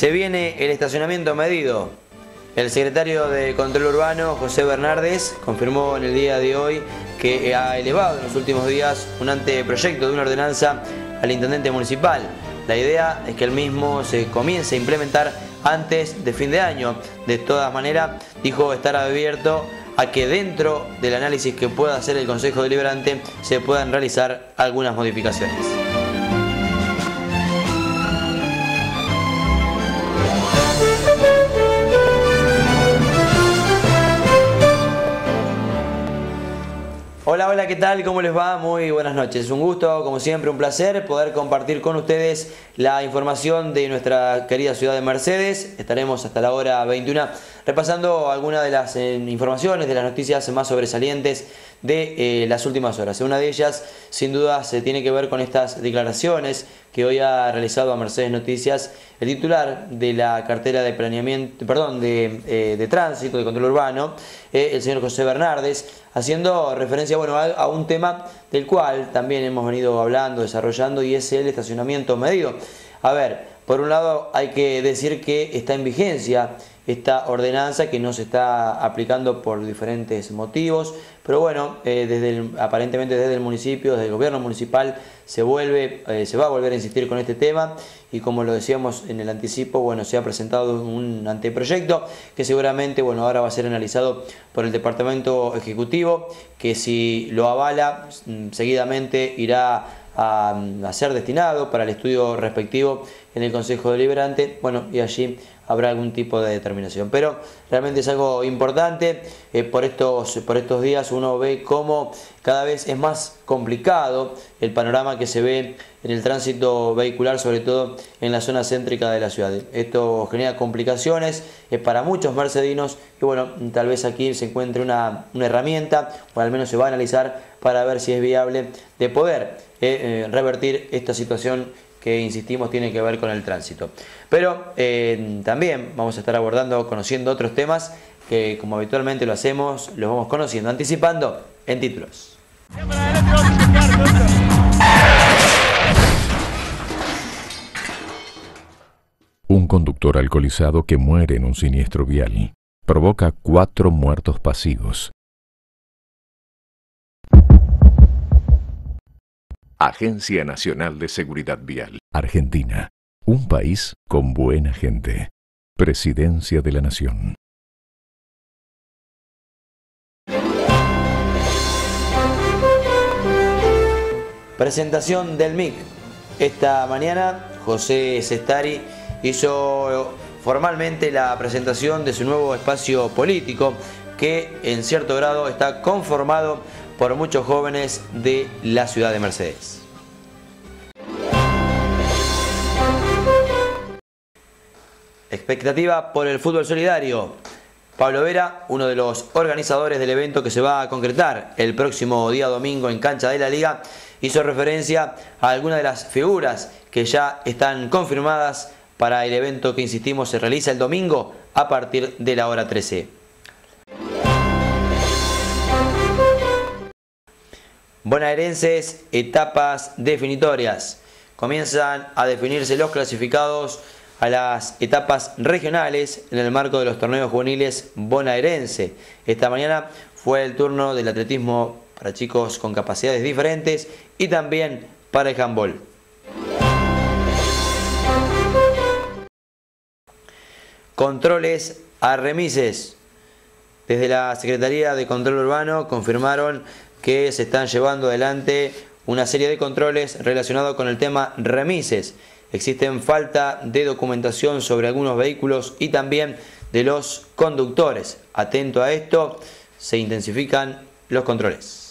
Se viene el estacionamiento medido. El secretario de Control Urbano, José Bernardes, confirmó en el día de hoy que ha elevado en los últimos días un anteproyecto de una ordenanza al intendente municipal. La idea es que el mismo se comience a implementar antes de fin de año. De todas maneras, dijo estar abierto a que dentro del análisis que pueda hacer el Consejo Deliberante se puedan realizar algunas modificaciones. Hola, hola, ¿qué tal? ¿Cómo les va? Muy buenas noches. Un gusto, como siempre, un placer poder compartir con ustedes la información de nuestra querida ciudad de Mercedes. Estaremos hasta la hora 21 repasando algunas de las eh, informaciones, de las noticias más sobresalientes de eh, las últimas horas. Una de ellas, sin duda, se tiene que ver con estas declaraciones que hoy ha realizado a Mercedes Noticias el titular de la cartera de planeamiento, perdón, de, eh, tránsito, de control urbano, el señor José Bernardes, haciendo referencia bueno, a, a, un tema del cual también hemos venido hablando, desarrollando, y es el estacionamiento medido. A ver, por un lado hay que decir que está en vigencia esta ordenanza que no se está aplicando por diferentes motivos, pero bueno, eh, aparentemente desde el municipio, desde el gobierno municipal, se, vuelve, eh, se va a volver a insistir con este tema y como lo decíamos en el anticipo, bueno, se ha presentado un anteproyecto que seguramente, bueno, ahora va a ser analizado por el Departamento Ejecutivo, que si lo avala, mm, seguidamente irá a, ser destinado para el estudio respectivo en el Consejo Deliberante, bueno, y allí habrá algún tipo de determinación. Pero realmente es algo importante, eh, por, estos, por estos días uno ve cómo cada vez es más complicado el panorama que se ve en el tránsito vehicular, sobre todo en la zona céntrica de la ciudad. Esto genera complicaciones eh, para muchos mercedinos y bueno, tal vez aquí se encuentre una, herramienta, o al menos se va a analizar para ver si es viable de poder eh, revertir esta situación que insistimos tiene que ver con el tránsito. Pero eh, también vamos a estar abordando, conociendo otros temas que como habitualmente lo hacemos, los vamos conociendo, anticipando en títulos. Un conductor alcoholizado que muere en un siniestro vial provoca cuatro muertos pasivos Agencia Nacional de Seguridad Vial. Argentina. Un país con buena gente. Presidencia de la Nación. Presentación del MIC. Esta mañana José Sestari hizo formalmente la presentación de su nuevo espacio político que en cierto grado está conformado por muchos jóvenes de la ciudad de Mercedes. Expectativa por el fútbol solidario. Pablo Vera, uno de los organizadores del evento que se va a concretar el próximo día domingo en cancha de la liga, hizo referencia a algunas de las figuras que ya están confirmadas para el evento que insistimos se realiza el domingo a partir de la hora 13. Bonaerenses, etapas definitorias. Comienzan a definirse los clasificados a las etapas regionales en el marco de los torneos juveniles bonaerense. Esta mañana fue el turno del atletismo para chicos con capacidades diferentes y también para el handball. Controles a remises. Desde la Secretaría de Control Urbano confirmaron que se están llevando adelante una serie de controles relacionados con el tema remises. Existen falta de documentación sobre algunos vehículos y también de los conductores. Atento a esto, se intensifican los controles.